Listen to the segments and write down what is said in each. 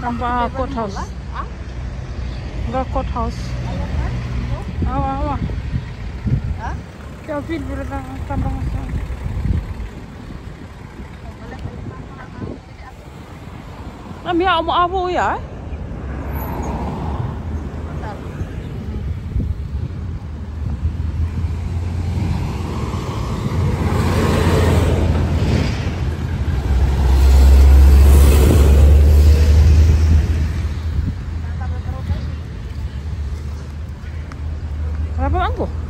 Tanpa courthouse. Enggak courthouse. Awa awa. Kevin berada tambang sana. Kami mau abu ya? 잡아간 거.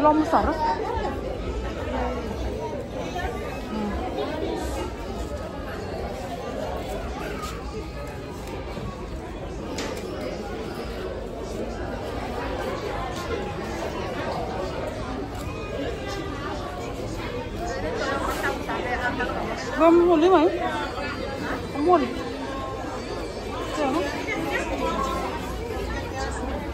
Belum besar? Boleh mai? Kamu boleh?